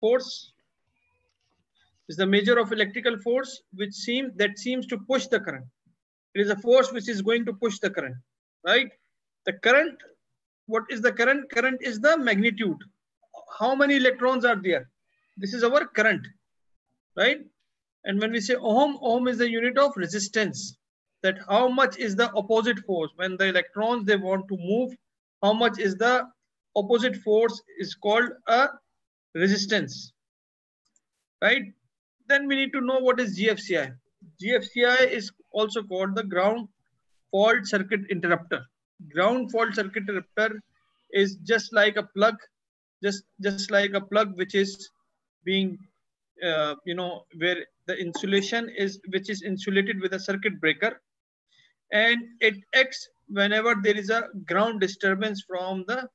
force is the measure of electrical force which seems that seems to push the current. It is a force which is going to push the current, right? The current, what is the current? Current is the magnitude. How many electrons are there? This is our current, right? And when we say ohm, ohm is the unit of resistance. That how much is the opposite force when the electrons they want to move? How much is the opposite force is called a resistance, right? Then we need to know what is GFCI. GFCI is also called the ground fault circuit interrupter. Ground fault circuit interrupter is just like a plug, just just like a plug which is being, uh, you know, where the insulation is which is insulated with a circuit breaker, and it acts whenever there is a ground disturbance from the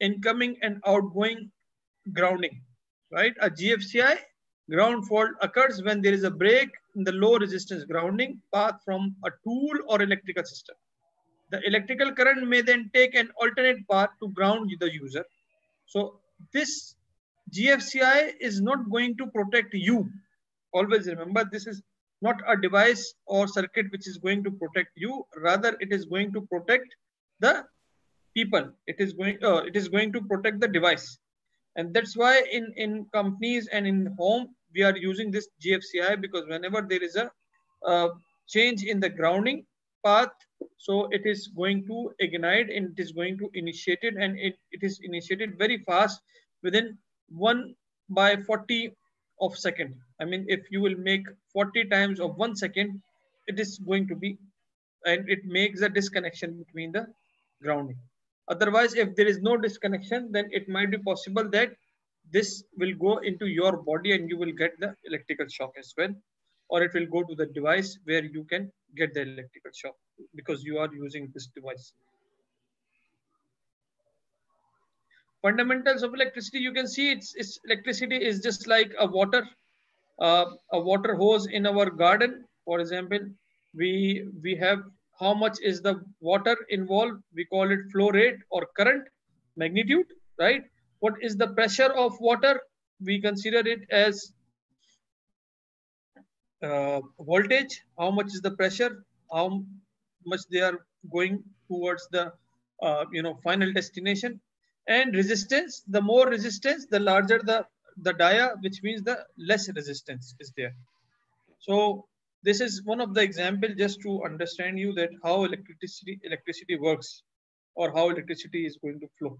incoming and outgoing grounding, right? A GFCI ground fault occurs when there is a break in the low resistance grounding path from a tool or electrical system. The electrical current may then take an alternate path to ground the user. So this GFCI is not going to protect you. Always remember this is not a device or circuit which is going to protect you. Rather, it is going to protect the people. It is going uh, it is going to protect the device. And that's why in, in companies and in home, we are using this GFCI because whenever there is a uh, change in the grounding path, so it is going to ignite and it is going to initiate it and it, it is initiated very fast within 1 by 40 of second. I mean, if you will make 40 times of one second, it is going to be, and it makes a disconnection between the grounding. Otherwise, if there is no disconnection, then it might be possible that this will go into your body and you will get the electrical shock as well. Or it will go to the device where you can get the electrical shock because you are using this device. Fundamentals of electricity you can see it's, it's electricity is just like a water uh, a water hose in our garden. For example we we have how much is the water involved we call it flow rate or current magnitude right what is the pressure of water? We consider it as uh, voltage. How much is the pressure? How much they are going towards the uh, you know final destination? And resistance. The more resistance, the larger the the dia, which means the less resistance is there. So this is one of the example just to understand you that how electricity electricity works or how electricity is going to flow.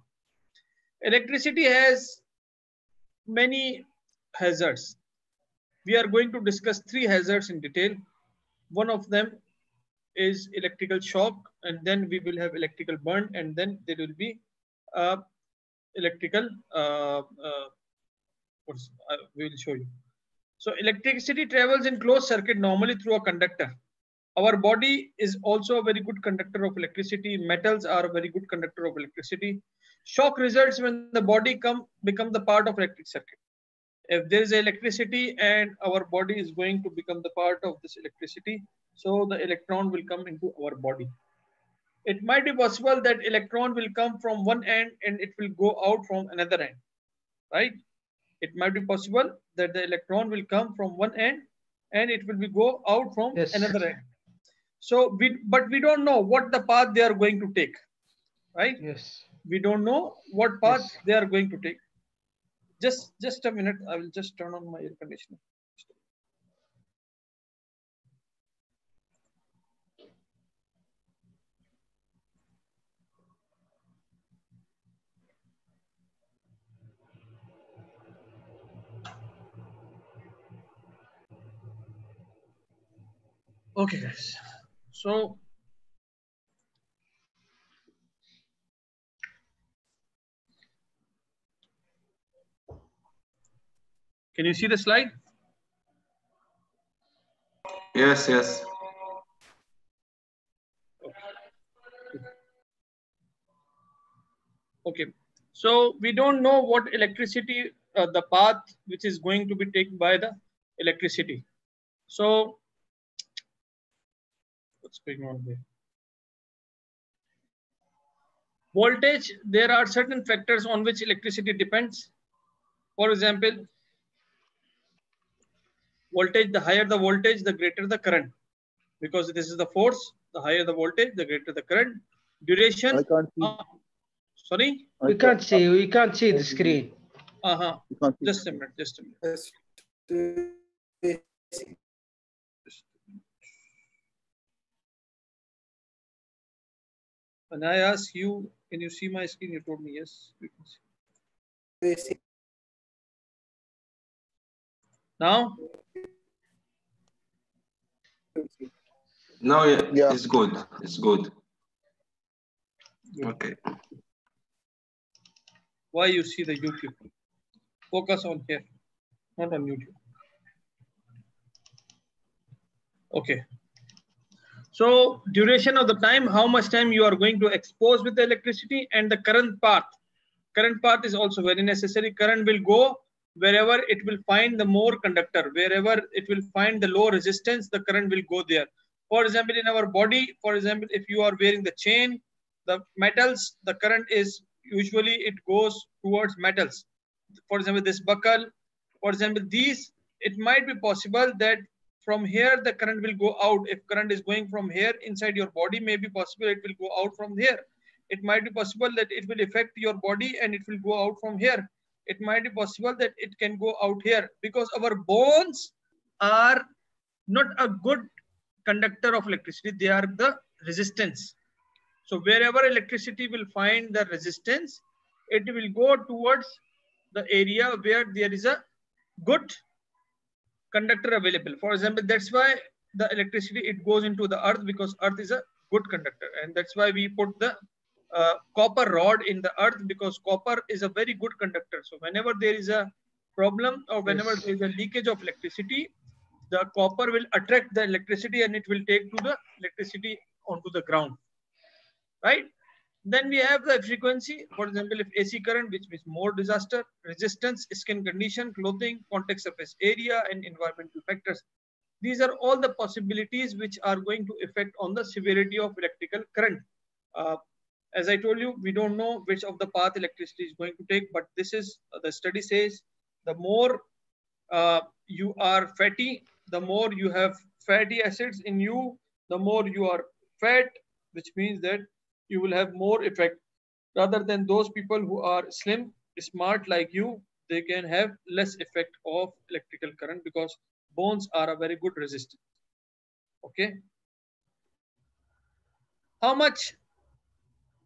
Electricity has many hazards. We are going to discuss three hazards in detail. One of them is electrical shock, and then we will have electrical burn, and then there will be uh, electrical, uh, uh, uh, we will show you. So electricity travels in closed circuit normally through a conductor. Our body is also a very good conductor of electricity. Metals are a very good conductor of electricity. Shock results when the body come become the part of electric circuit. If there is electricity and our body is going to become the part of this electricity, so the electron will come into our body. It might be possible that electron will come from one end and it will go out from another end, right? It might be possible that the electron will come from one end and it will be go out from yes. another end. So we, but we don't know what the path they are going to take, right? Yes we don't know what path yes. they are going to take just just a minute i will just turn on my air conditioner okay guys so Can you see the slide? Yes, yes. Okay. So we don't know what electricity, uh, the path which is going to be taken by the electricity. So what's going on there? Voltage, there are certain factors on which electricity depends For example, voltage, the higher the voltage, the greater the current. Because this is the force, the higher the voltage, the greater the current. Duration. I can't see. uh, sorry? We can't see. We can't see the screen. Uh-huh. you can't see. Just a minute, just a minute. When I asked you, can you see my screen? You told me yes. We can see. Now, No, yeah, Yeah. it's good. It's good. Okay. why you see the YouTube? Focus on here, not on YouTube. Okay. So duration of the time, how much time you are going to expose with the electricity and the current path. Current path is also very necessary. Current will go wherever it will find the more conductor, wherever it will find the low resistance, the current will go there. For example, in our body, for example, if you are wearing the chain, the metals, the current is usually it goes towards metals. For example, this buckle, for example, these, it might be possible that from here the current will go out. If current is going from here inside your body, maybe possible it will go out from here. It might be possible that it will affect your body and it will go out from here. It might be possible that it can go out here because our bones are not a good conductor of electricity. They are the resistance. So wherever electricity will find the resistance, it will go towards the area where there is a good conductor available. For example, that's why the electricity, it goes into the earth because earth is a good conductor. And that's why we put the uh, copper rod in the earth because copper is a very good conductor. So whenever there is a problem or whenever Yes. there is a leakage of electricity, the copper will attract the electricity and it will take to the electricity onto the ground right then we have the frequency. For example if ac current which means more disaster resistance skin condition clothing contact surface area and environmental factors. These are all the possibilities which are going to affect on the severity of electrical current. Uh, as i told you we don't know which of the path electricity is going to take but this is the study says the more uh, you are fatty, the more you have fatty acids in you, the more you are fat, which means that you will have more effect rather than those people who are slim, smart like you, they can have less effect of electrical current because bones are a very good resistance. Okay. How much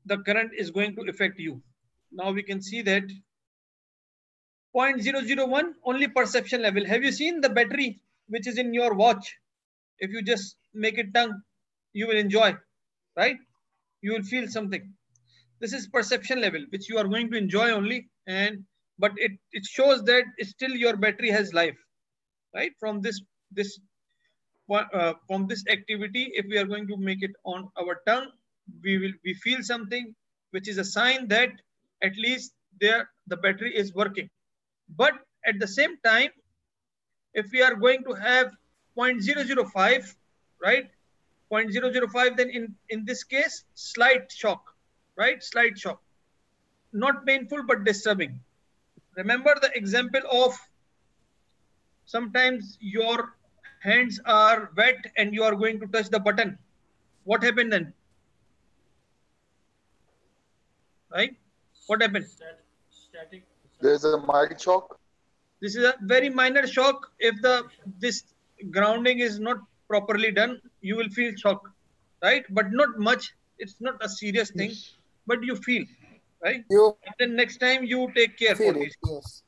the current is going to affect you? Now we can see that 0.001 only perception level. Have you seen the battery which is in your watch? If you just make it tongue, you will enjoy, right? You will feel something. This is perception level, which you are going to enjoy only. And but it, it shows that still your battery has life, right? From this this uh, from this activity, if we are going to make it on our tongue, we will we feel something, which is a sign that at least there the battery is working. But at the same time, if we are going to have 0.005, right? 0.005, then in, in this case, slight shock, right? Slight shock. Not painful, but disturbing. Remember the example of sometimes your hands are wet and you are going to touch the button. What happened then? Right? What happened? Static. There's a mild shock. This is a very minor shock. If the this grounding is not properly done, you will feel shock, right? But not much. It's not a serious thing, but you feel, right? You And then next time you take care for this, yes.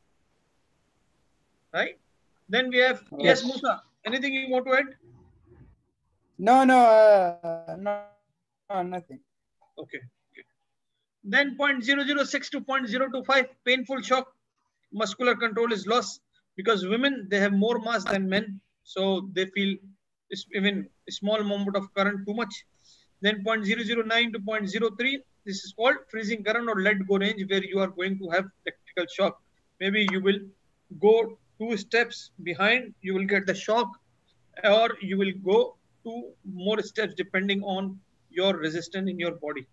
right? Then we have yes, Yes. Musa. Anything you want to add? No, no, uh, no, no, nothing. Okay. Then 0.006 to 0.025 painful shock. Muscular control is lost because women they have more mass than men, so they feel even small amount of current too much. Then 0.009 to 0.03. This is called freezing current or let go range where you are going to have electrical shock. Maybe you will go two steps behind, you will get the shock, or you will go two more steps depending on your resistance in your body.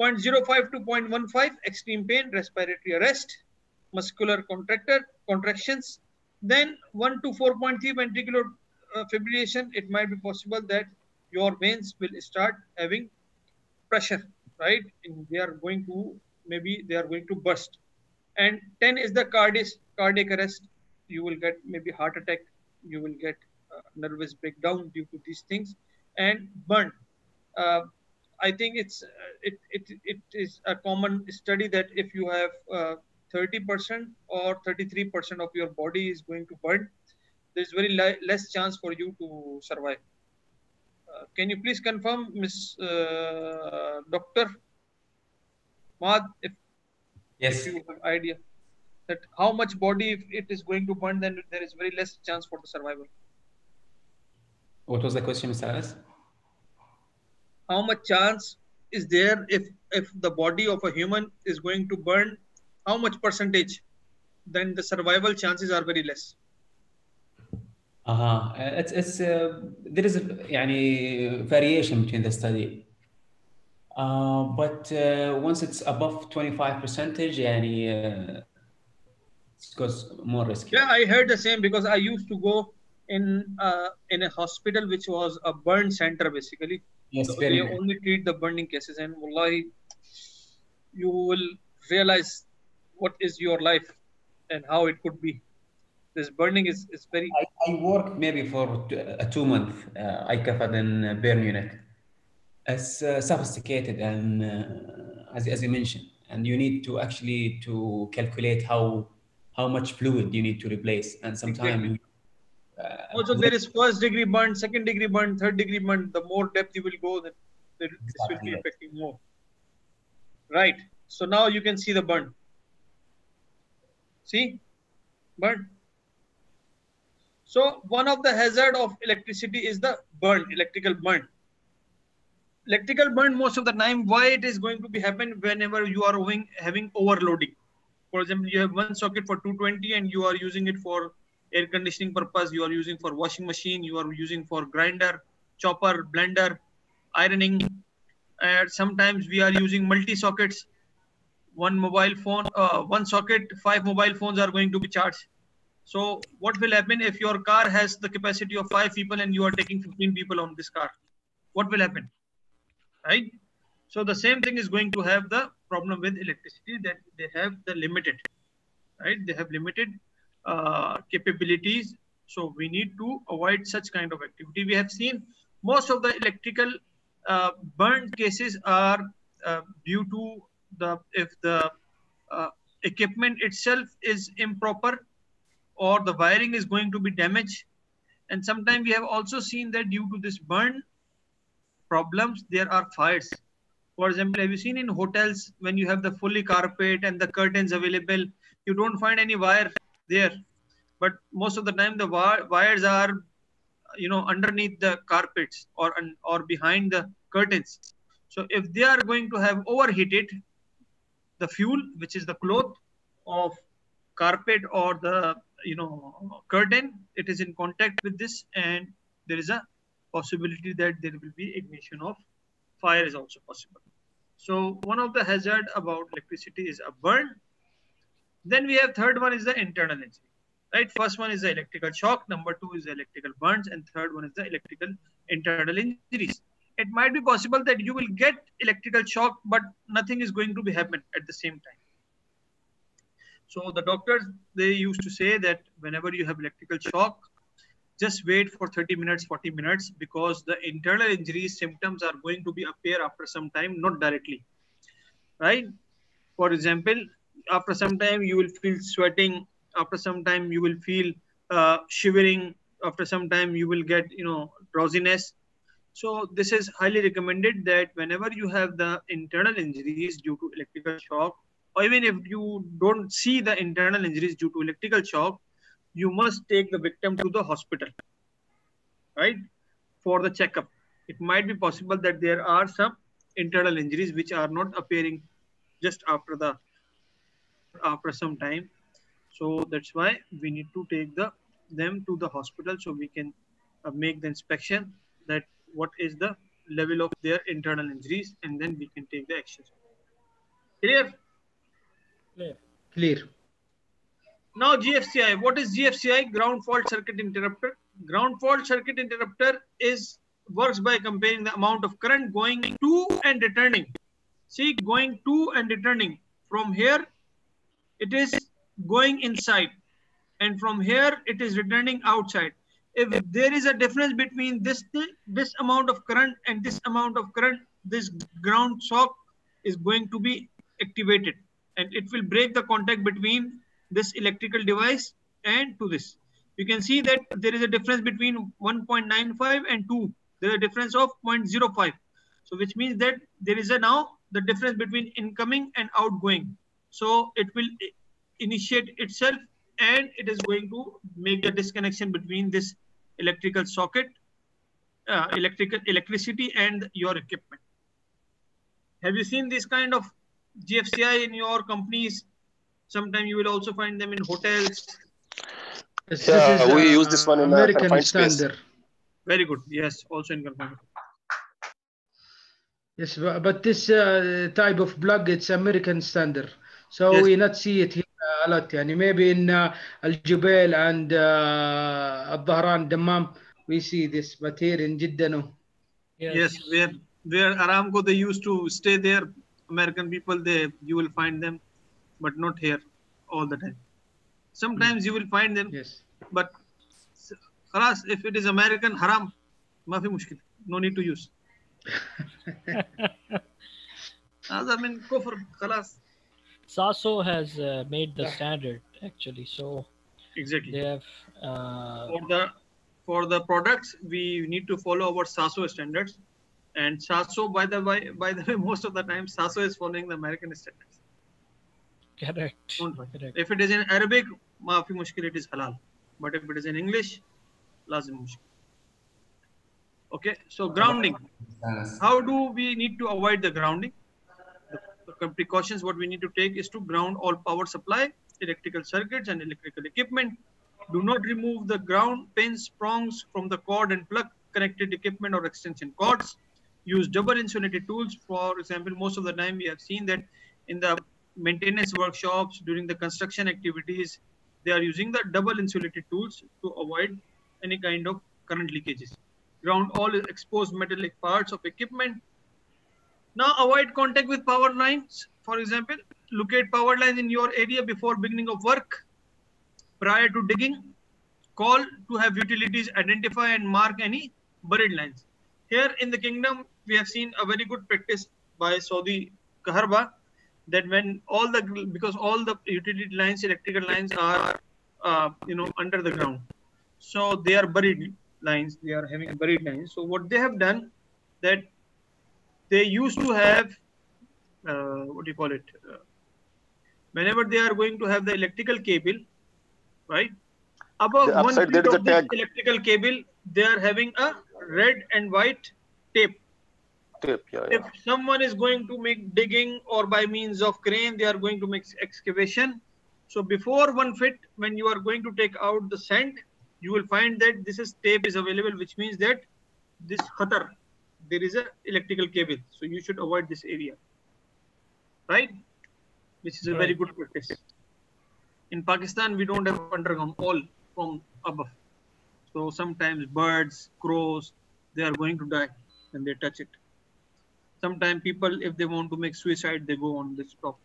0.05 to 0.15 extreme pain, respiratory arrest, muscular contractor, contractions. Then 1 to 4.3 ventricular uh, fibrillation, it might be possible that your veins will start having pressure, right? And they are going to, maybe they are going to burst. And 10 is the cardiac, cardiac arrest. You will get maybe heart attack. You will get uh, nervous breakdown due to these things. And burn. Uh, I think it's uh, it, it it is a common study that if you have uh, 30% or 33% of your body is going to burn, there's very less chance for you to survive. Uh, can you please confirm, Miss uh, Doctor Mad, if, yes. if you have idea that how much body if it is going to burn, then there is very less chance for the survival. What was the question, Mr. Anas? how much chance is there if if the body of a human is going to burn how much percentage then the survival chances are very less uh-huh. it's, it's uh, there is a يعني, variation between the study uh, but uh, once it's above 25 percentage يعني, uh, it goes more risky yeah i heard the same because i used to go in uh, in a hospital which was a burn center basically Yes, so very they good. only treat the burning cases, and wallahi, you will realize what is your life and how it could be. This burning is, is very. I, I worked maybe for two, a two month. Uh, I covered in uh, burn unit. It's uh, sophisticated and uh, as, as you mentioned, and you need to actually to calculate how how much fluid you need to replace, and sometimes Exactly. uh, Also, there is first degree burn, second degree burn, third degree burn. The more depth you will go, then there- this will be affecting more. Right. So now you can see the burn. See, burn. So one of the hazard of electricity is the burn, electrical burn. Electrical burn most of the time. Why it is going to be happen whenever you are having having overloading. For example, you have one socket for 220 and you are using it for air conditioning purpose. You are using for washing machine. You are using for grinder, chopper, blender, ironing. And sometimes we are using multi sockets. One mobile phone, uh, one socket, five mobile phones are going to be charged. So what will happen if your car has the capacity of five people and you are taking 15 people on this car? What will happen? Right? So the same thing is going to have the problem with electricity that they have the limited, right? They have limited uh, capabilities. So we need to avoid such kind of activity. We have seen most of the electrical uh, burn cases are uh, due to the if the uh, equipment itself is improper or the wiring is going to be damaged. And sometimes we have also seen that due to this burn problems, there are fires. For example, have you seen in hotels when you have the fully carpet and the curtains available, you don't find any wire there. But most of the time, the wires are, you know, underneath the carpets or or behind the curtains. So if they are going to have overheated, the fuel, which is the cloth of carpet or the you know curtain, it is in contact with this, and there is a possibility that there will be ignition of fire is also possible. So one of the hazard about electricity is a burn. Then we have third one is the internal injury. Right, first one is the electrical shock. Number two is the electrical burns, and third one is the electrical internal injuries. It might be possible that you will get electrical shock, but nothing is going to be happen at the same time. So the doctors they used to say that whenever you have electrical shock, just wait for 30 minutes, 40 minutes because the internal injury symptoms are going to be appear after some time, not directly. Right? For example, after some time you will feel sweating. After some time you will feel uh, shivering. After some time you will get you know drowsiness. So this is highly recommended that whenever you have the internal injuries due to electrical shock, or even if you don't see the internal injuries due to electrical shock, you must take the victim to the hospital, right, for the checkup. It might be possible that there are some internal injuries which are not appearing just after the after some time. So that's why we need to take the them to the hospital so we can uh, make the inspection that what is the level of their internal injuries and then we can take the actions. Clear? Clear. Now GFCI, what is GFCI? Ground fault circuit interrupter. Ground fault circuit interrupter is works by comparing the amount of current going to and returning. See, going to and returning from here, it is going inside, and from here it is returning outside. If there is a difference between this this amount of current and this amount of current, this ground shock is going to be activated, and it will break the contact between this electrical device and to this. You can see that there is a difference between 1.95 and 2. There is a difference of 0.05. So which means that there is a now the difference between incoming and outgoing. So it will initiate itself and it is going to make the disconnection between this electrical socket, uh, electrical electricity and your equipment. Have you seen this kind of GFCI in your companies. Sometimes you will also find them in hotels. Yes, yeah, is, we uh, use this one in uh, American confined standard. Space. Very good. Yes, also in confined. Yes, but this uh, type of plug, it's American standard. So yes. we not see it here uh, a lot. Yani maybe in uh, Al-Jubail and uh, Al-Dhahran, Dammam, we see this, but here in Jeddah, no. Yes, yes where, where Aramco, they used to stay there American people, they you will find them, but not here all the time. Sometimes you will find them, yes. but khalas, if it is American haram, mafi mushkil, no need to use. I mean, kufr, khalas. SASO has uh, made the standard actually, so exactly they have uh, for the for the products we need to follow our SASO standards and SASO, by the way by the way most of the time SASO is following the American standards. correct. Don't worry. Correct. If it is in Arabic, maafi mushkil, it is halal. But if it is in English, lazim mushkil. Okay, so grounding. How do we need to avoid the grounding? The, the precautions what we need to take is to ground all power supply, electrical circuits and electrical equipment. Do not remove the ground pins, prongs from the cord and plug connected equipment or extension cords. Use double insulated tools. For example, most of the time we have seen that in the maintenance workshops during the construction activities, they are using the double insulated tools to avoid any kind of current leakages. Ground all exposed metallic parts of equipment. Now avoid contact with power lines. For example, locate power lines in your area before beginning of work. Prior to digging, call to have utilities identify and mark any buried lines. Here in the kingdom, we have seen a very good practice by Saudi Kaharba that when all the because all the utility lines, electrical lines are uh, you know under the ground, so they are buried lines. They are having buried lines. So what they have done that they used to have uh, what do you call it? Uh, whenever they are going to have the electrical cable, right? Above The one feet there is a of this electrical cable, they are having a red and white tape Tape, yeah, yeah. if someone is going to make digging or by means of crane they are going to make excavation. So before one fit when you are going to take out the sand you will find that this is tape is available which means that this khatar there is a electrical cable. So you should avoid this area. Right? Which is a very good practice. In pakistan we don't have underground all from above. So sometimes birds crows they are going to die when they touch it sometimes people if they want to make suicide they go on this top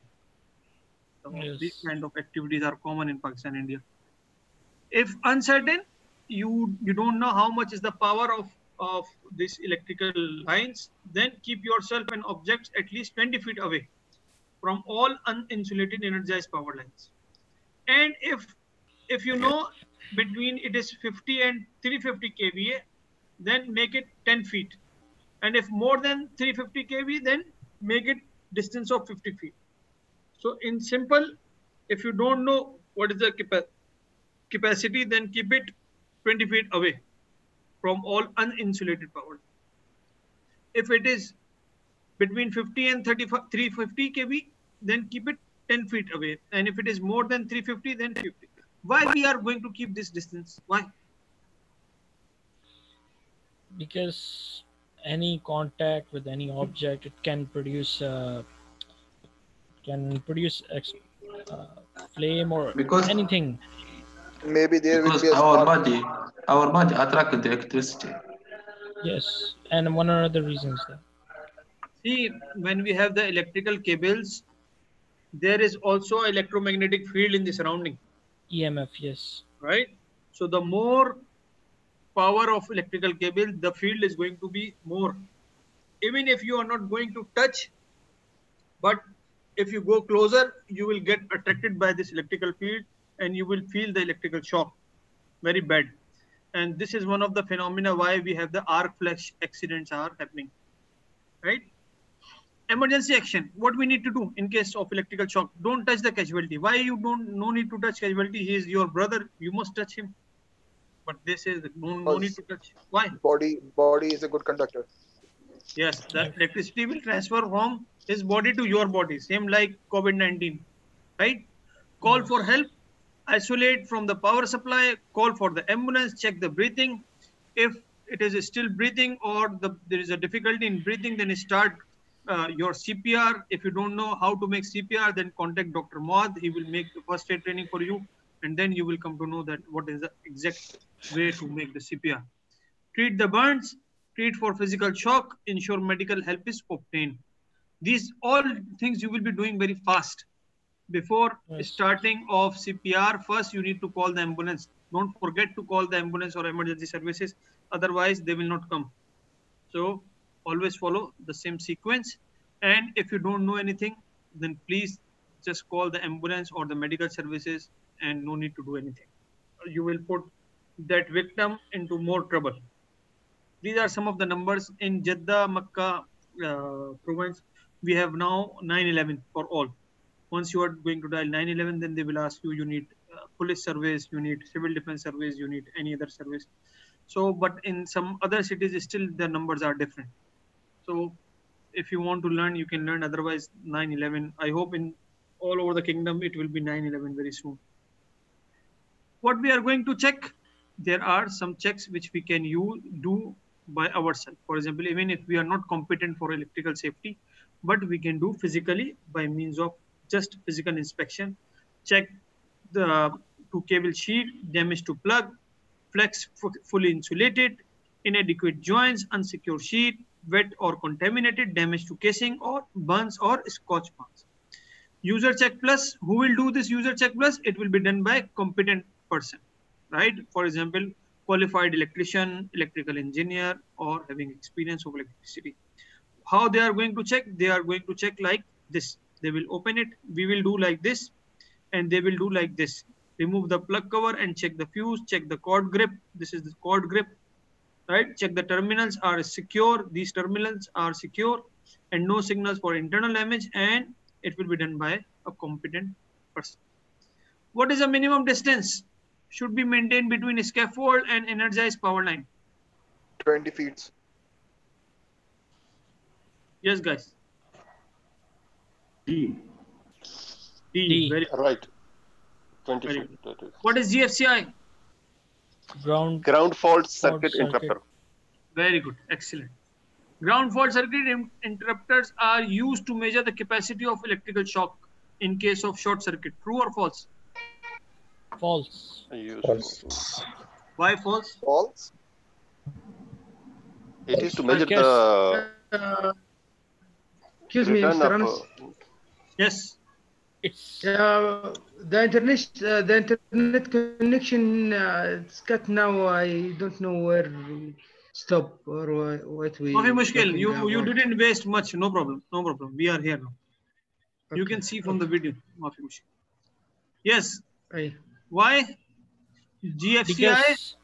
so Yes. these kind of activities are common in pakistan india. If uncertain you you don't know how much is the power of of these electrical lines then keep yourself and objects at least 20 feet away from all uninsulated energized power lines. And if if you know between it is 50 and 350 kva then make it 10 feet and if more than 350 kV, then make it distance of 50 feet. So in simple, if you don't know what is the capa- capacity, then keep it 20 feet away from all uninsulated power. If it is between 50 and 35 350 kV, then keep it 10 feet away. And if it is more than 350, then 50. Why we are going to keep this distance? Why? because any contact with any object it can produce uh, can produce ex- uh, flame or Because- anything. Maybe there will Because be a our spark. body, our body attract the electricity. Yes, and one or other reasons. There. See, when we have the electrical cables, there is also electromagnetic field in the surrounding, EMF, yes. right? So the more power of electrical cable, the field is going to be more. Even if you are not going to touch, but if you go closer, you will get attracted by this electrical field and you will feel the electrical shock very bad. And this is one of the phenomena why we have the arc flash accidents are happening, right? emergency action what we need to do in case of electrical shock don't touch the casualty why you don't no need to touch casualty he is your brother you must touch him but this is no, no need to touch. Why? Body body is a good conductor. yes the electricity will transfer from his body to your body same like covid-19 right? Call for help isolate from the power supply call for the ambulance check the breathing. If it is still breathing or the, there is a difficulty in breathing then start uh, your cpr if you don't know how to make cpr then contact dr Maud. he will make the first aid training for you and then you will come to know that what is the exact way to make the cpr treat the burns treat for physical shock ensure medical help is obtained. These all things you will be doing very fast. Before Yes. starting of cpr first you need to call the ambulance. Don't forget to call the ambulance or emergency services otherwise they will not come. So always follow the same sequence. And if you don't know anything then please just call the ambulance or the medical services and no need to do anything you will put that victim into more trouble these are some of the numbers in Jeddah, Makkah uh, province. We have now 911 for all. Once you are going to dial 911, then they will ask you, you need uh, police service, you need civil defense service, you need any other service. So, but in some other cities, still the numbers are different. So, if you want to learn, you can learn. Otherwise, 911. I hope in all over the kingdom it will be 911 very soon. What we are going to check, there are some checks which we can use, do by ourselves. For example, even if we are not competent for electrical safety, but we can do physically by means of just physical inspection, check the to cable sheet, damage to plug, flex fully insulated, inadequate joints, unsecure sheet, wet or contaminated, damage to casing or burns or scotch marks. User check plus, who will do this user check plus? It will be done by competent person, right? For example, qualified electrician, electrical engineer, or having experience of electricity. How they are going to check? They are going to check like this. They will open it. We will do like this, and they will do like this. Remove the plug cover and check the fuse. Check the cord grip. This is the cord grip, right? Check the terminals are secure. These terminals are secure, and no signals for internal damage. And it will be done by a competent person. What is the minimum distance? Should be maintained between a scaffold and energized power line. 20 feet. Yes, guys. D. D. D. Very, Right. 20 Very feet. That is. what is GFCI? Ground. Ground fault Fault circuit circuit. interrupter. Very good. Excellent. Ground fault circuit interrupters are used to measure the capacity of electrical shock in case of short circuit. True or false? False. Used Why false? False. It is to measure Because- the Uh, excuse me, Mr. of. Anas. uh, Yes. It's Uh, the internet, uh, the internet connection uh, it's cut now. I don't know where stop or what we. Mafi Mushkil, talking you, you didn't waste much. No problem. No problem. We are here now. You can see from the video. Mafi Mushkil. Yes. Aye. Why? GFCI because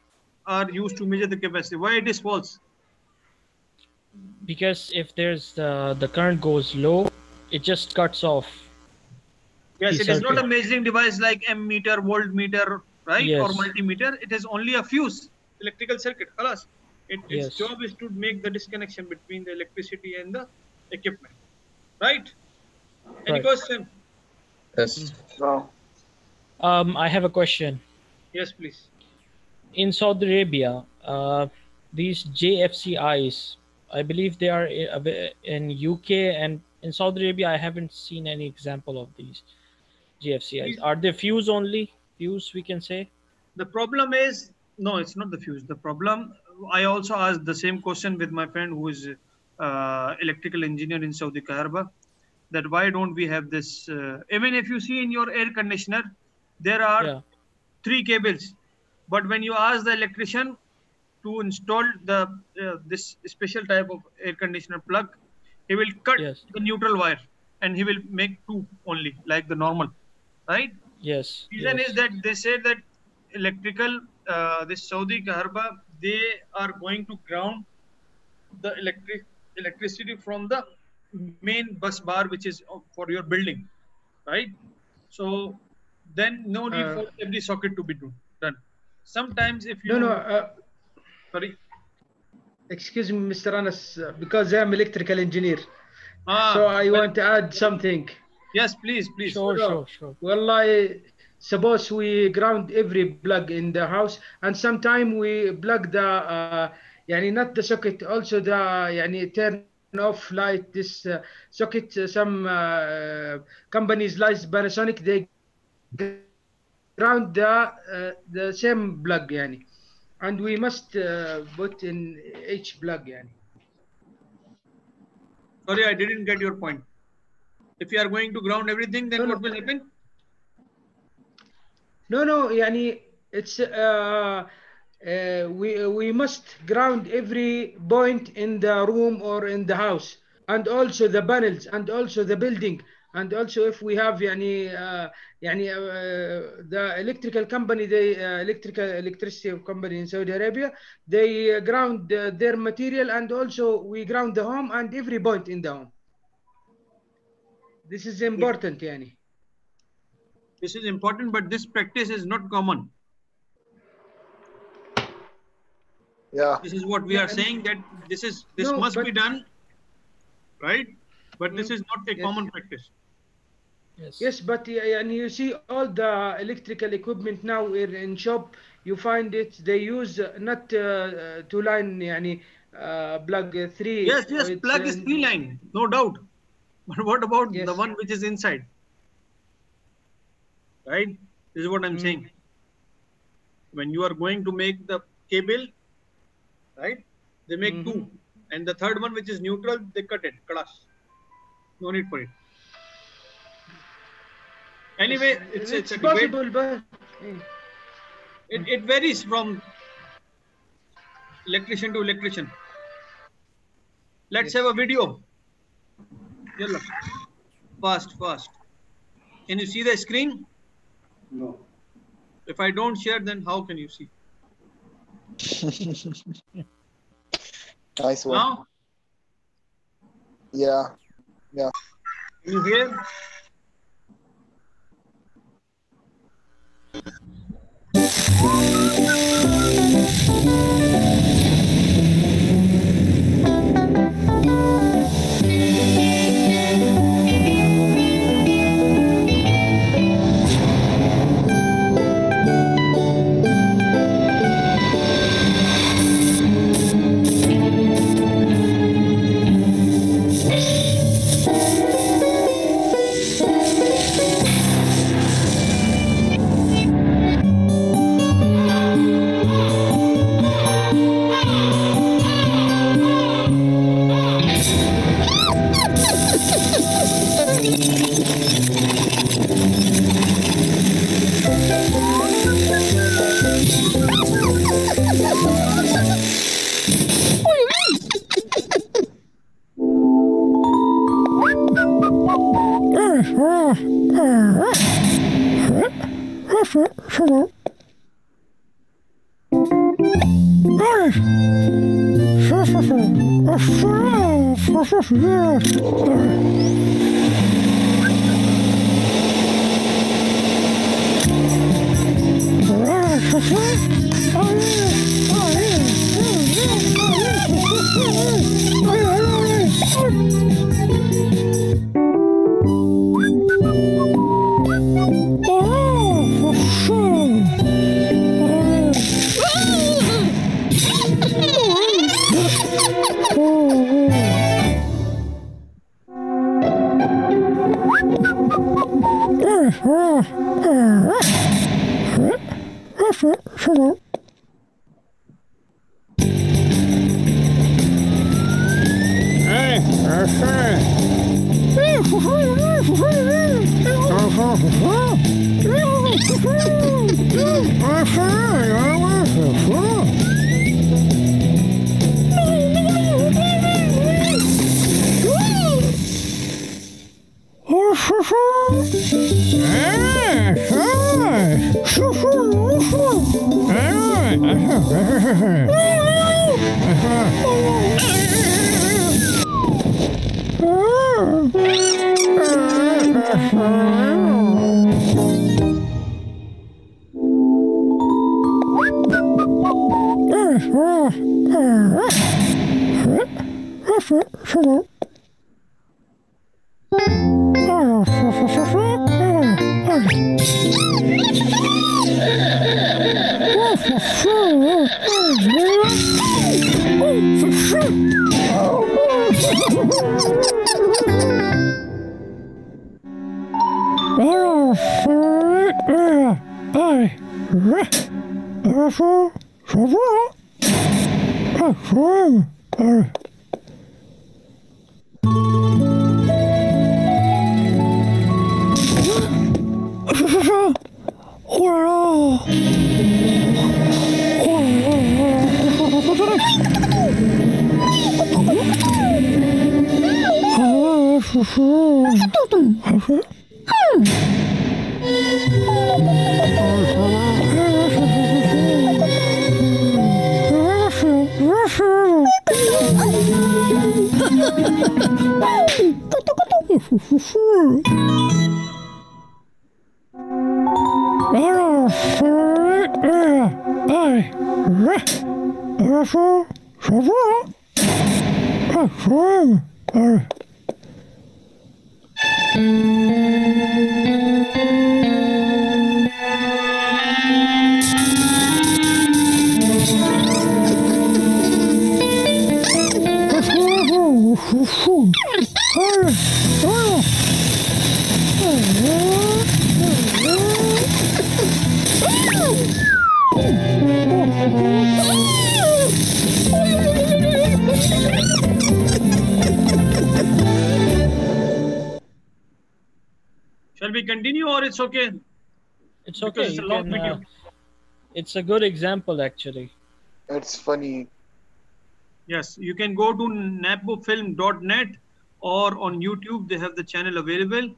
are used to measure the capacity. Why it is false? because if there's the the current goes low, it just cuts off. Yes, The it is not a measuring device like ammeter, voltmeter, right? Or multimeter. It is only a fuse, electrical circuit. Khalas. It, its Yes. job is to make the disconnection between the electricity and the equipment. Right? Any Right. question? Yes. No. Um, I have a question. Yes, please. In Saudi Arabia, uh, these JFCIs, I believe they are in UK and in Saudi Arabia. I haven't seen any example of these. GFCIs? Are they fuse only? Fuse, we can say. The problem is no, it's not the fuse. The problem. I also asked the same question with my friend who is uh, electrical engineer in Saudi Kaharba. That why don't we have this? Uh, even if you see in your air conditioner, there are Yeah. three cables, but when you ask the electrician to install the uh, this special type of air conditioner plug, he will cut Yes. the neutral wire and he will make two only, like the normal, right? Yes. reason yes. is that they said that electrical uh, this saudi kaharba they are going to ground the electric electricity from the main bus bar which is uh, for your building right so then no need uh, for every socket to be done. done. Sometimes if you... No, no. Uh, sorry. Excuse me, Mr. Anas, uh, because I'm electrical engineer. Ah, so I well, want to add something. Yes, please, please. Sure, sure, sure. Well, I suppose we ground every plug in the house and sometimes we plug the, uh, yani not the socket, also the, yani turn off light this uh, socket uh, some uh, companies like panasonic they ground the uh, the same plug يعني, and we must uh, put in each plug يعني. sorry i didn't get your point if you are going to ground everything then No, no. what will happen No, no, يعني it's uh, uh, we we must ground every point in the room or in the house, and also the panels, and also the building, and also if we have يعني uh, يعني uh, the electrical company, they uh, electrical electricity company in Saudi Arabia, they ground uh, their material, and also we ground the home and every point in the home. This is important يعني. this is important but this practice is not common Yeah. this is what we are saying that this is this No, must be but- done right but this Mm. is not a Yes. common practice Yes. Yes, but and you see all the electrical equipment now in shop. You find it. They use uh, not uh, uh, two line. Yani, plug three. Yes, yes. Plug is three line, no doubt. But what about yes. the one which is inside? Right. This is what I'm mm. saying. When you are going to make the cable, right? They make mm -hmm. two, mm-hmm. and the third one which is neutral, they cut it. Kadash. No need for it anyway it's, it's, it's a debate. possible, but It, it varies from electrician to electrician. Let's Yes. have a video. Yalla. Fast, fast. Can you see the screen? No. If I don't share, then how can you see? Nice one. Now, Yeah. can you hear? Thank you. Oh, Oh, Música Shall we continue or it's okay? It's okay. it's a long can, video. uh, it's a good example actually. It's funny. Yes, you can go to napofilm.net or on YouTube. They have the channel available.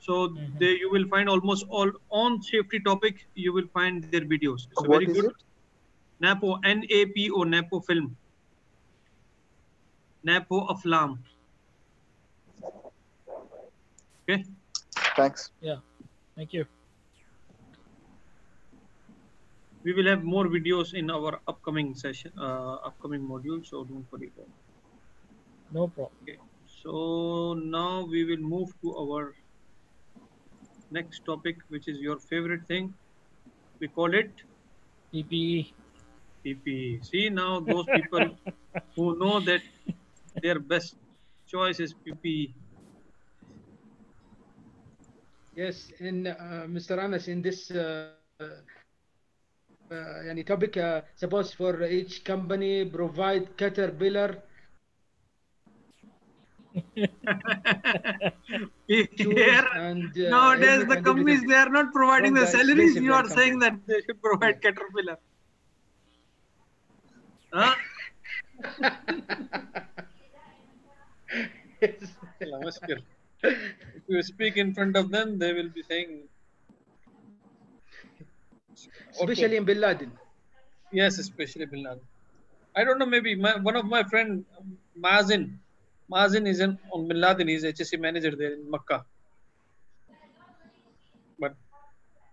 So Mhm. there you will find almost all on safety topic. You will find their videos. It's a What very is good. it? Napo N A P O Napo film. Napo Aflam. Okay. Thanks. Yeah. Thank you. We will have more videos in our upcoming session, uh, upcoming module. So don't worry about it. No problem. Okay, so now we will move to our next topic, which is your favorite thing. We call it PPE. PPE. See now those people who know that their best choice is. PPE. Yes, and uh, Mr. Anas, in this uh, uh, any topic, suppose for each company provide Caterpillar Here, and, uh, nowadays the companies they are not providing the salaries. You are saying that they should provide yeah. Caterpillar. Huh? yes. If you speak in front of them, they will be saying. Especially in Bin Laden. Yes, especially Bin Laden. I don't know. Maybe my, one of my friend Mazin, Mazin is in, on Bin Laden. He's HSE manager there in Makkah. But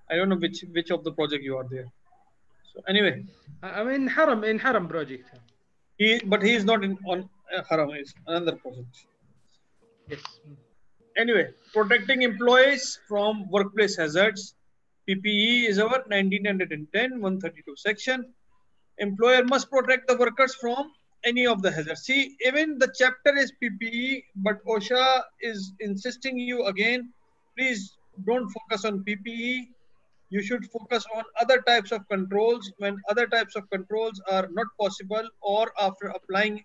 I don't know which which of the project you are there. So anyway, I I mean Haram in Haram project. he but he is not in on uh, Haram. Is another project. Yes. Anyway, protecting employees from workplace hazards. PPE is our 1910 132 section. Employer must protect the workers from any of the hazards. See, even the chapter is PPE, but OSHA is insisting you again, please don't focus on PPE. You should focus on other types of controls when other types of controls are not possible or after applying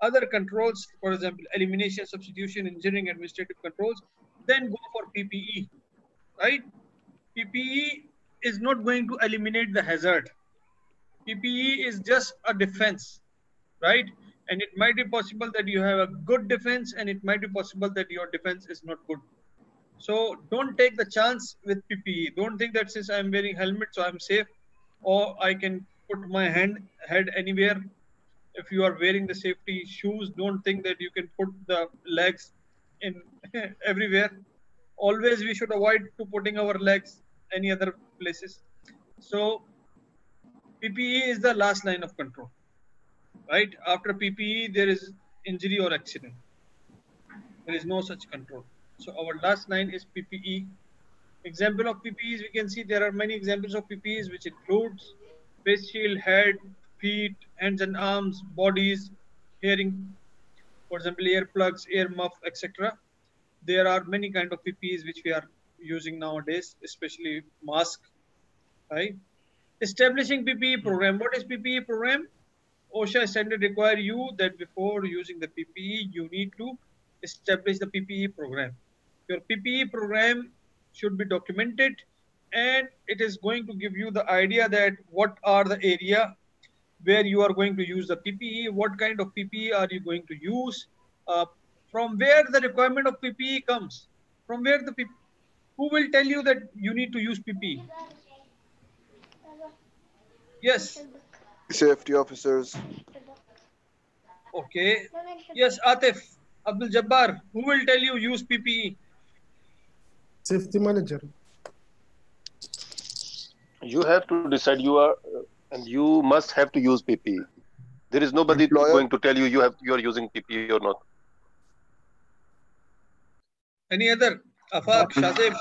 other controls, for example, elimination, substitution, engineering, administrative controls, then go for PPE, right? PPE is not going to eliminate the hazard. PPE is just a defense, right? And it might be possible that you have a good defense, and it might be possible that your defense is not good. So don't take the chance with PPE. Don't think that since I'm wearing helmet, so I'm safe, or I can put my hand head anywhere. If you are wearing the safety shoes, don't think that you can put the legs in everywhere. Always we should avoid to putting our legs any other places. So PPE is the last line of control. Right? After PPE, there is injury or accident. There is no such control. So our last line is PPE. Example of PPEs, we can see there are many examples of PPEs which includes face shield, head, feet, hands and arms, bodies, hearing, for example, earplugs, ear muff, etc. There are many kind of PPEs which we are using nowadays, especially mask, right? Establishing PPE hmm. program. What is PPE program? OSHA standard require you that before using the PPE, you need to establish the PPE program. Your PPE program should be documented and it is going to give you the idea that what are the area where you are going to use the PPE, what kind of PPE are you going to use, uh, from where the requirement of PPE comes, from where the PPE, who will tell you that you need to use PPE? Yes, Safety officers. okay. Yes, Atif, Abdul Jabbar, who will tell you use? PPE? Safety manager. You have to decide you are, and you must have to use PPE. There is nobody Employer. going to tell you you have you are using PPE or not. Any other? Afaq, Shazib,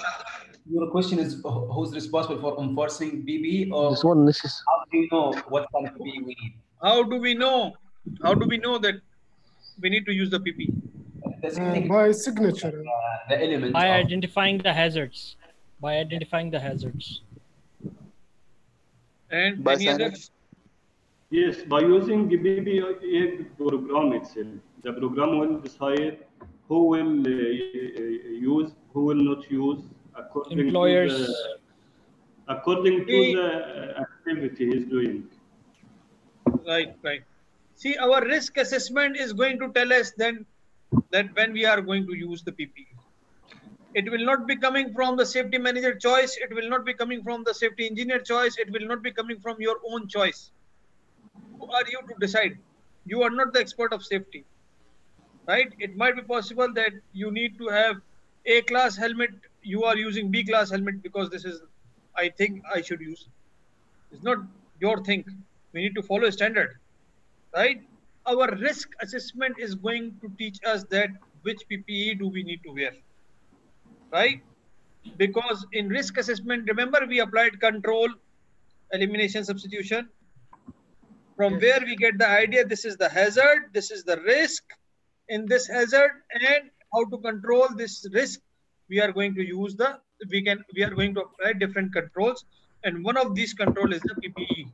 Your question is who's responsible for enforcing BB or This one, this is how do you know what kind of BB we need? how do we know? How do we know that we need to use the PPE? The, Uh, by signature. uh, the element By of identifying the hazards. By identifying the hazards. And By any other? Yes, by using the PPE program itself, the program will decide who will uh, use, who will not use, according Employers. to the, according to See- the uh, activity he's doing. Right, right. See, our risk assessment is going to tell us then that when we are going to use the PPE. It will not be coming from the safety manager choice. It will not be coming from the safety engineer choice. It will not be coming from your own choice. Who are you to decide? You are not the expert of safety, right? It might be possible that you need to have A class helmet. You are using B class helmet because this is, I think I should use. It's not your thing. We need to follow a standard, right? Our risk assessment is going to teach us that which PPE do we need to wear, right? Because in risk assessment, remember we applied control, elimination, substitution. From where we get the idea, this is the hazard, this is the risk in this hazard, and how to control this risk. We are going to use the we can we are going to apply different controls, and one of these control is the PPE.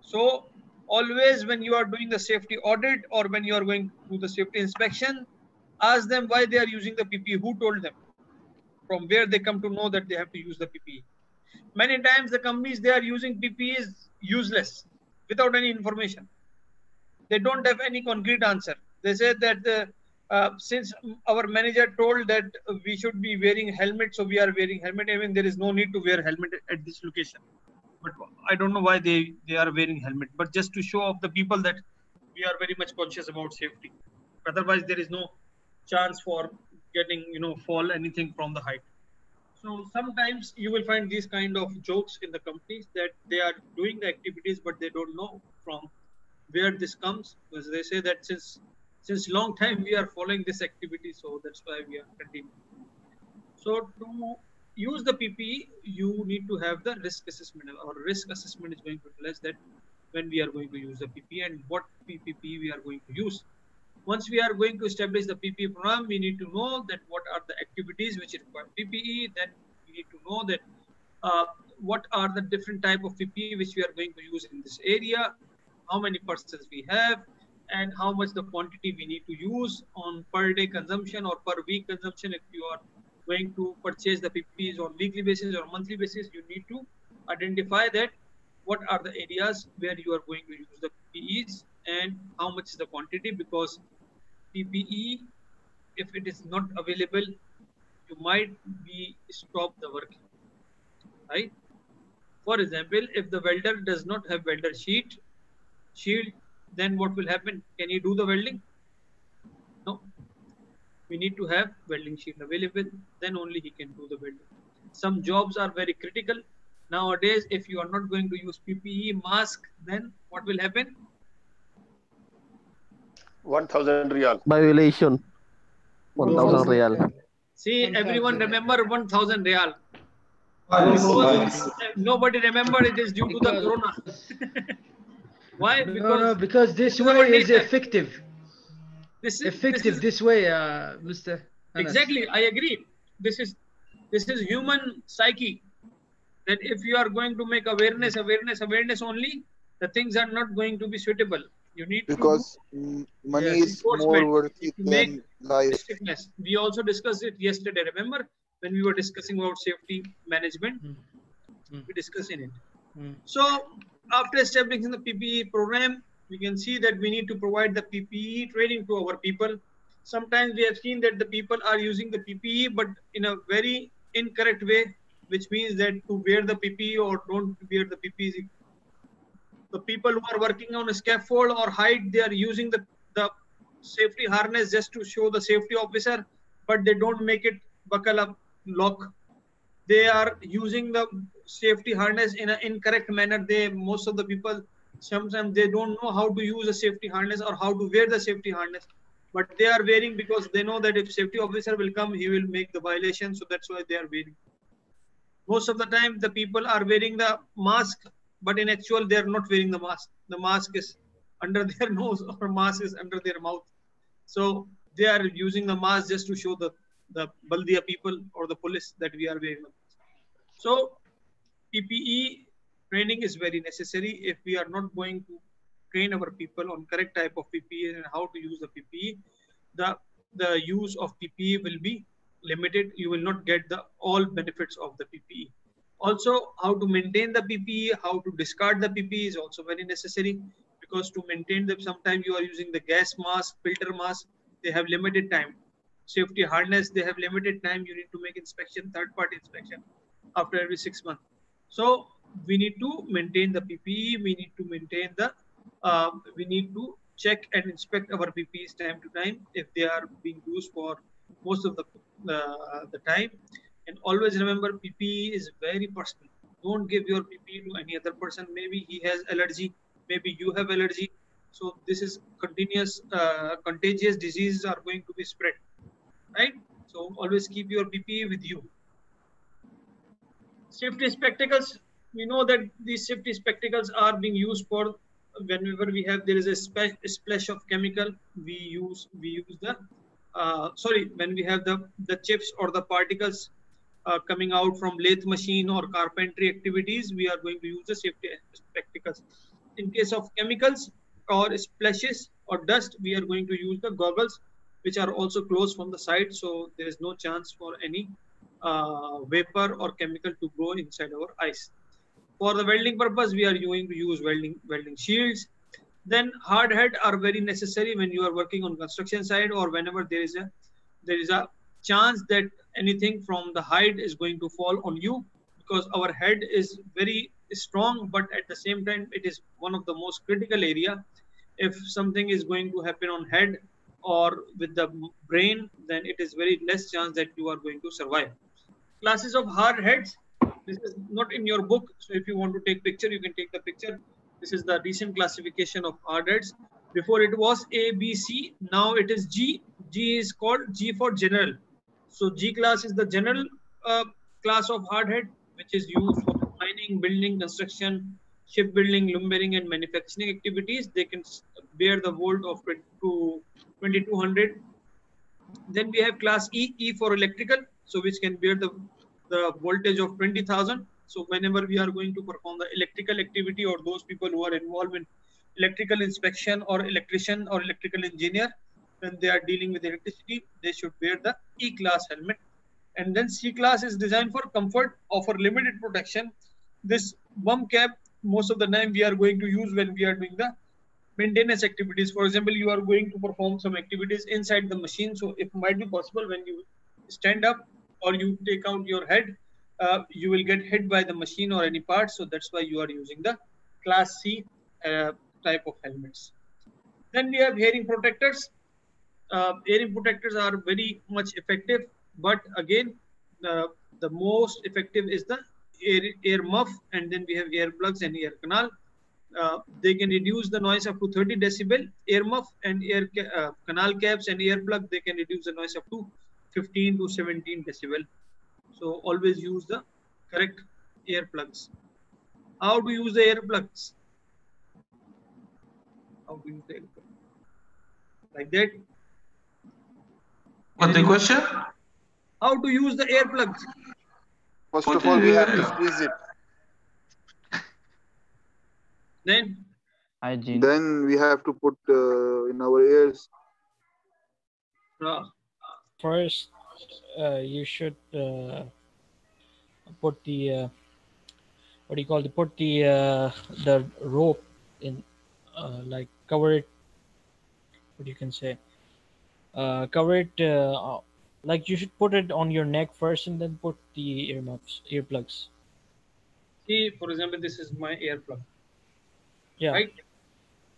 So always when you are doing the safety audit or when you are going to the safety inspection, ask them why they are using the PPE. Who told them? From where they come to know that they have to use the PPE. Many times the companies they are using PPE is useless without any information. They don't have any concrete answer. They said that uh, uh, since our manager told that we should be wearing helmet, so we are wearing helmet. Even there is no need to wear helmet at this location but I don't know why they they are wearing helmet. But just to show off the people that we are very much conscious about safety. Otherwise, there is no chance for getting you know fall anything from the height. So sometimes you will find these kind of jokes in the companies that they are doing the activities, but they don't know from where this comes. Because they say that since since long time we are following this activity, so that's why we are continuing. So to use the PPE, you need to have the risk assessment. Our risk assessment is going to tell us that when we are going to use the PPE and what PPE we are going to use. Once we are going to establish the PPE program, we need to know that what are the activities which require PPE. Then we need to know that uh, what are the different type of PPE which we are going to use in this area, how many persons we have, and how much the quantity we need to use on per day consumption or per week consumption if you are going to purchase the PPEs on weekly basis or monthly basis, you need to identify that what are the areas where you are going to use the PPEs and how much is the quantity because PPE, if it is not available, you might be stop the work, right? For example, if the welder does not have welder sheet, shield, then what will happen? Can he do the welding? No. We need to have welding sheet available, then only he can do the welding. Some jobs are very critical. Nowadays, if you are not going to use PPE mask, then what will happen? 1000 riyal. By Violation. 1000 riyal. See, everyone remember 1000 riyal. Because- Because nobody remember it is due to the corona. Why? No, Because no, because this way is nature. effective. this is Effective This is, this way, uh, Mr. Anas. exactly, I agree. This is this is human psyche. That if you are going to make awareness, awareness, awareness only, the things are not going to be suitable. You need to Because mm, money Yes, is more enforcement. worthy than life. restrictness. We also discussed it yesterday. Remember when we were discussing about safety management? Mm. Mm. We discussed in it. Mm. So after establishing the PPE program, we can see that we need to provide the PPE training to our people. Sometimes we have seen that the people are using the PPE, but in a very incorrect way, which means that to wear the PPE or don't wear the PPE. The people who are working on a scaffold or height, they are using the, the safety harness just to show the safety officer, but they don't make it buckle up lock. They are using the safety harness in an incorrect manner. They most of the people sometimes they don't know how to use a safety harness or how to wear the safety harness but they are wearing because they know that if safety officer will come he will make the violation so that's why they are wearing. Most of the time the people are wearing the mask but in actual they are not wearing the mask the mask is under their nose or mask is under their mouth so they are using the mask just to show the the baldia people or the police that we are wearing the mask. So PPE training is very necessary if we are not going to train our people on correct type of PPE and how to use the PPE. The the use of PPE will be limited. You will not get the all benefits of the PPE. Also, how to maintain the PPE, how to discard the PPE is also very necessary because to maintain them, sometimes you are using the gas mask, filter mask, they have limited time. Safety harness, they have limited time. You need to make inspection, third party inspection after every six months. So we need to maintain the PPE. We need to maintain the. Uh, we need to check and inspect our PPEs time to time if they are being used for most of the uh, the time. And always remember, PPE is very personal. Don't give your PPE to any other person. Maybe he has allergy. Maybe you have allergy. So this is continuous, uh, contagious diseases are going to be spread, right? So always keep your PPE with you safety spectacles we know that these safety spectacles are being used for whenever we have there is a, a splash of chemical we use we use the uh, sorry when we have the the chips or the particles uh, coming out from lathe machine or carpentry activities we are going to use the safety spectacles in case of chemicals or splashes or dust we are going to use the goggles which are also closed from the side so there is no chance for any uh, vapor or chemical to go inside our eyes. For the welding purpose, we are going to use welding welding shields. Then hard head are very necessary when you are working on construction side or whenever there is a there is a chance that anything from the height is going to fall on you because our head is very strong, but at the same time it is one of the most critical area. If something is going to happen on head or with the brain, then it is very less chance that you are going to survive classes of hard heads. This is not in your book, so if you want to take picture, you can take the picture. This is the recent classification of hard heads. Before it was A, B, C. Now it is G. G is called G for general. So G class is the general uh, class of hardhead, which is used for mining, building, construction, shipbuilding, lumbering, and manufacturing activities. They can bear the volt of 2200. Then we have class E, E for electrical, so which can bear the, the voltage of 20,000. So whenever we are going to perform the electrical activity or those people who are involved in electrical inspection or electrician or electrical engineer, when they are dealing with electricity, they should wear the E class helmet. And then C class is designed for comfort, offer limited protection. This bum cap, most of the time we are going to use when we are doing the maintenance activities. For example, you are going to perform some activities inside the machine. So it might be possible when you stand up or you take out your head, uh, you will get hit by the machine or any part. So that's why you are using the class C uh, type of helmets. Then we have hearing protectors. Uh, hearing protectors are very much effective, but again, the most effective is the air, ear muff, and then we have ear plugs and ear canal. Uh, they can reduce the noise up to 30 decibel. Ear muff and air ca uh, canal caps and ear plug they can reduce the noise up to 15 to 17 decibel. So always use the correct ear plugs. How to use the ear plugs? How to use the ear plug? Like that. What's the question? How to use the ear plugs? First What of all, we have to squeeze it. Then Hygiene. Then we have to put uh, in our ears. uh, First, uh, you should uh, put the uh, what do you call it? Put the uh, the rope in, uh, like cover it. What you can say? Uh, cover it. Uh, like you should put it on your neck first, and then put the earmuffs, earplugs. see, for example, this is my ear plug, Yeah. right?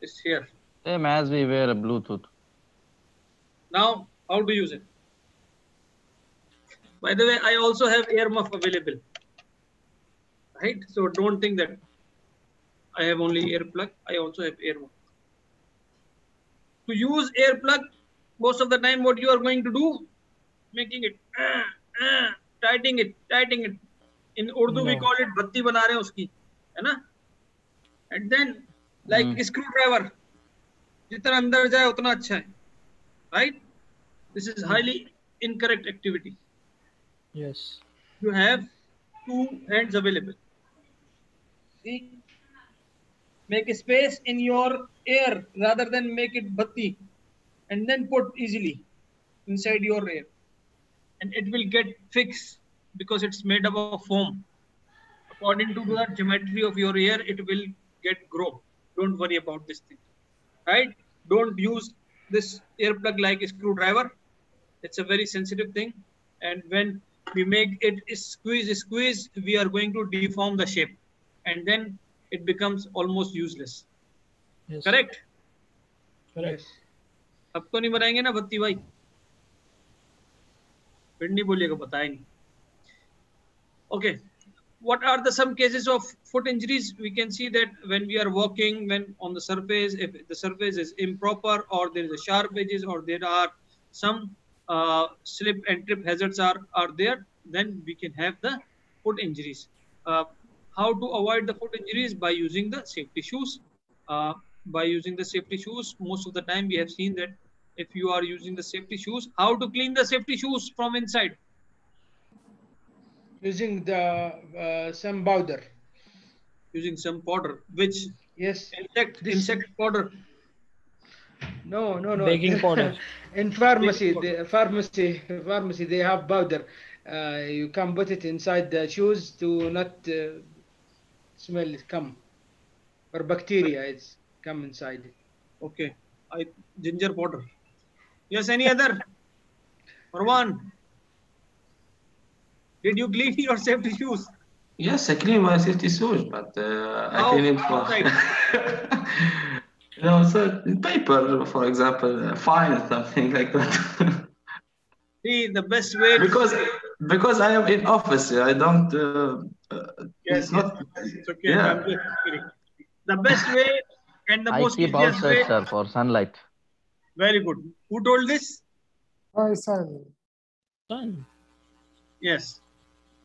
It's here. Same as we wear a Bluetooth. Now, how to use it? By the way, I also have ear muff available. Right? So don't think that I have only ear plug. I also have ear muff. To use ear plug, most of the time what you are going to do, making it, uh, uh, tightening it, tightening it. In Urdu we No. call it batti bana rahe hain uski, है ना? And then like Hmm. screwdriver, जितना अंदर जाए उतना अच्छा है, right? This is highly incorrect activity. Yes. You have two hands available. See? Make a space in your ear rather than make it batti and then put easily inside your ear. And it will get fixed because it's made up of foam. According to the geometry of your ear, it will get grow. Don't worry about this thing. Right? Don't use this earplug like a screwdriver. It's a very sensitive thing. And when we make it squeeze, squeeze, we are going to deform the shape. And then it becomes almost useless. Yes. Correct? Correct. अब तो नहीं बनाएंगे ना बत्ती भाई फिर नहीं बोलिएगा बताए नहीं okay what are the some cases of foot injuries we can see that when we are walking when on the surface if the surface is improper or there is a sharp edges or there are some uh, slip and trip hazards are are there then we can have the foot injuries uh, how to avoid the foot injuries by using the safety shoes uh, by using the safety shoes most of the time we have seen that if you are using the safety shoes how to clean the safety shoes from inside using the uh, some powder. using some powder which Yes. insect This- insect powder No, no, no. Baking powder. In pharmacy, powder. the pharmacy, pharmacy, they have powder. Uh, you can put it inside the shoes to not uh, smell it come, or bacteria it's come inside okay i ginger powder yes any other Marwan did you clean your safety shoes Yes, I clean my safety shoes, but uh, I How clean it for outside? you know, so paper, for example, uh, file something like that. see the best way to because because I am in office, I don't. Uh, uh, yes, it's not. yes, it's okay yeah. I'm just the best way and the I most keep easiest outside, way sir, for sunlight. very good who told this My son. Done. Yes.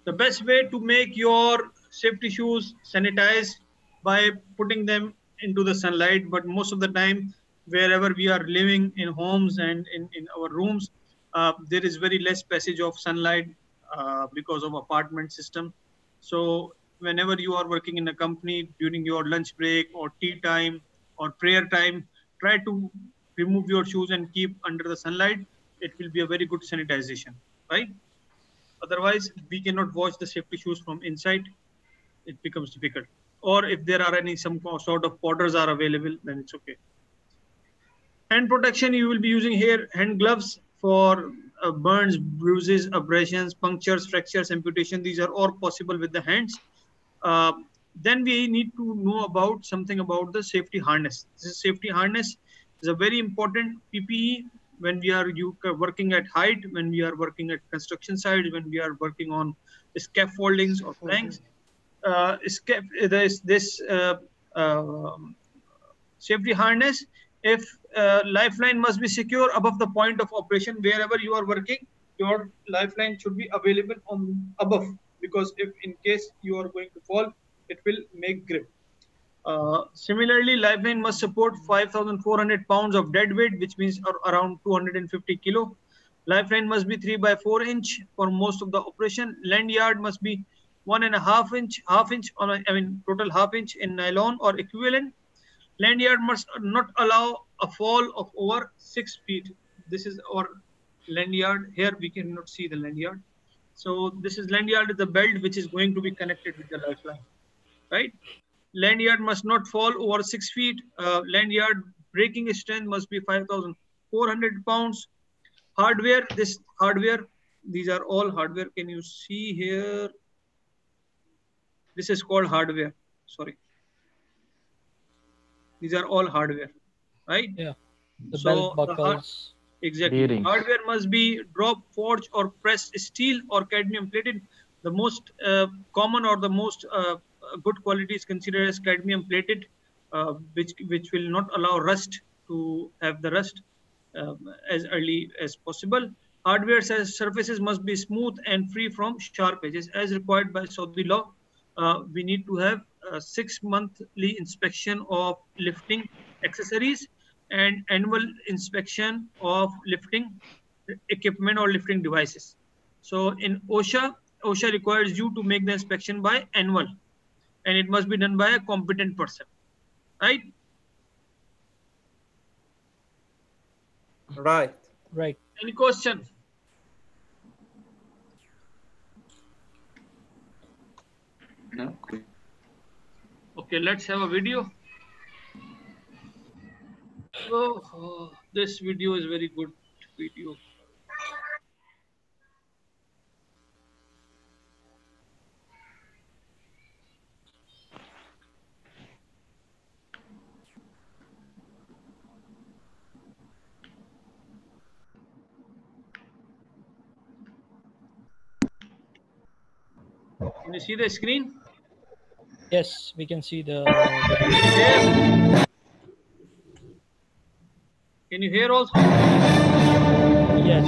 The best way to make your safety shoes sanitized by putting them into the sunlight. But most of the time, wherever we are living in homes and in, in our rooms, uh, there is very less passage of sunlight uh, because of apartment system. So whenever you are working in a company during your lunch break or tea time or prayer time, try to remove your shoes and keep under the sunlight. It will be a very good sanitization, right? otherwise we cannot wash the safety shoes from inside it becomes difficult or if there are any some sort of powders are available then it's okay hand protection you will be using here hand gloves for uh, burns, bruises, abrasions, punctures, fractures, amputation. These are all possible with the hands. Uh, then we need to know about something about the safety harness. This is safety harness is a very important PPE when we are working at height, when we are working at construction sites, when we are working on scaffoldings or planks. Uh, this this uh, um, safety harness if uh, lifeline must be secure above the point of operation wherever you are working your lifeline should be available on above because if in case you are going to fall it will make grip uh, similarly lifeline must support 5400 pounds of dead weight which means ar- around 250 kilo lifeline must be 3 by 4 inch for most of the operation lanyard must be one and a half inch half inch a, i mean total half inch in nylon or equivalent Lanyard must not allow a fall of over six feet. This is our lanyard. Here we cannot see the lanyard. So this is lanyard is the belt which is going to be connected with the lifeline, right? Lanyard must not fall over six feet. Uh, lanyard breaking strength must be 5,400 pounds. Hardware, this hardware, these are all hardware. Can you see here? This is called hardware. Sorry these are all hardware right Yeah. The So belt the hard- buckles. exactly Bearings. hardware must be drop forged or pressed steel or cadmium plated the most uh, common or the most uh, good quality is considered as cadmium plated uh, which which will not allow rust to have the rust um, as early as possible. Hardware says surfaces must be smooth and free from sharp edges. As required by saudi law uh, we need to have a six monthly inspection of lifting accessories and annual inspection of lifting equipment or lifting devices. So in OSHA, OSHA requires you to make the inspection by annual and it must be done by a competent person, right? Right. Right. Any question? No. Okay, let's have a video. Oh, oh, this video is very good video. Can you see the screen? Yes, we can see the. Can you hear also? Yes.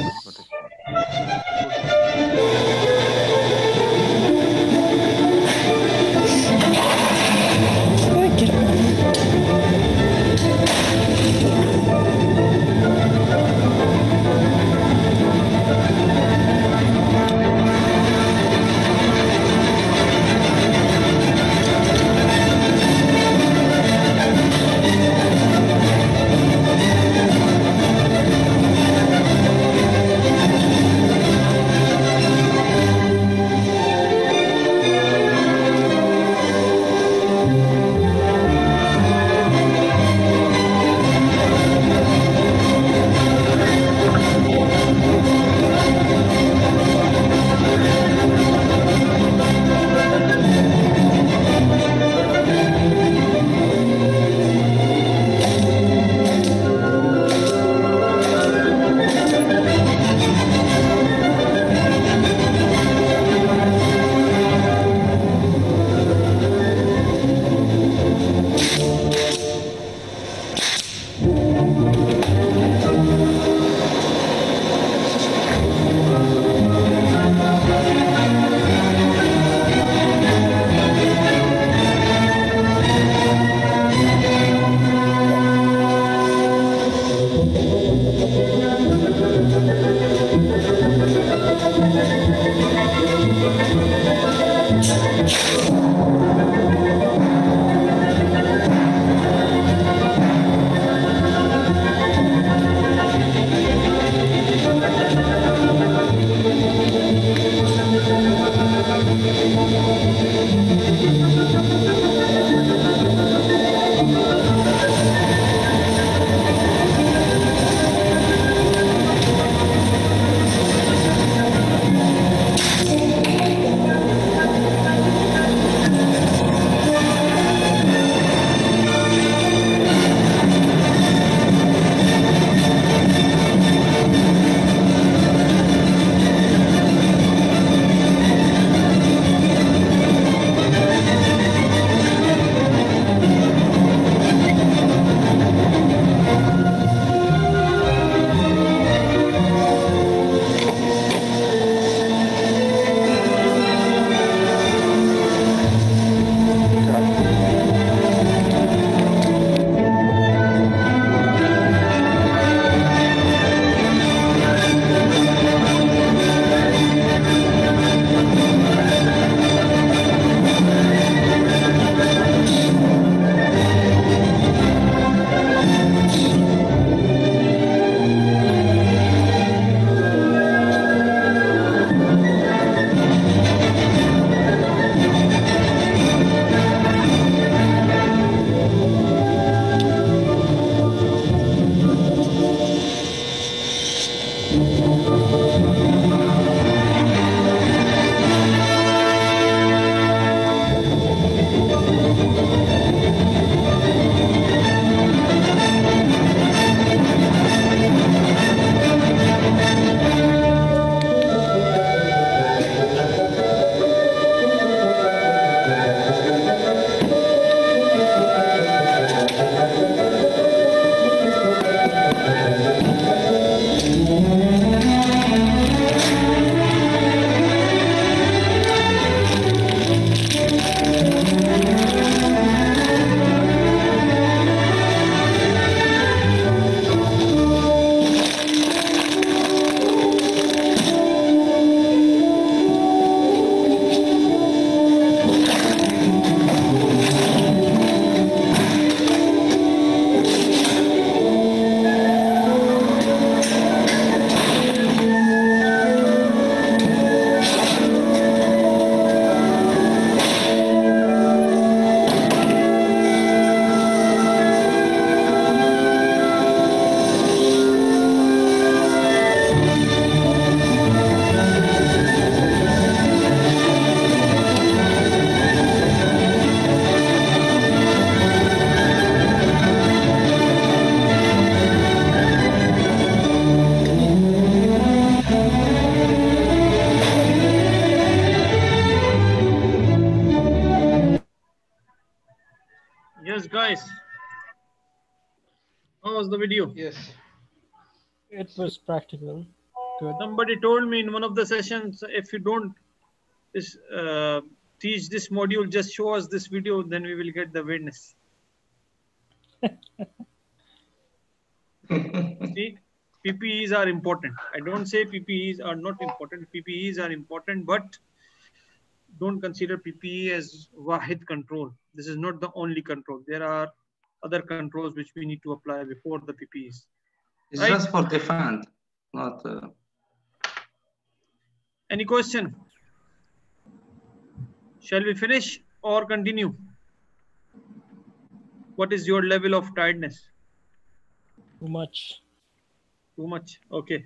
It was practical. Good. Somebody told me in one of the sessions, if you don't uh, teach this module, just show us this video, then we will get the witness. See, PPEs are important. I don't say PPEs are not important. PPEs are important, but don't consider PPE as Wahid control. This is not the only control. There are other controls which we need to apply before the PPEs. It's Right. just for defend, not. Uh, Any question? Shall we finish or continue? What is your level of tiredness? Too much. Too much. Okay.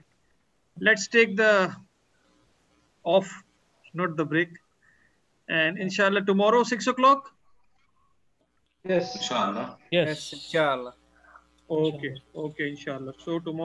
Let's take the off, not the break. And inshallah, tomorrow, six o'clock. Yes. inshallah. Yes. inshallah. Okay. Okay, inshallah. So tomorrow.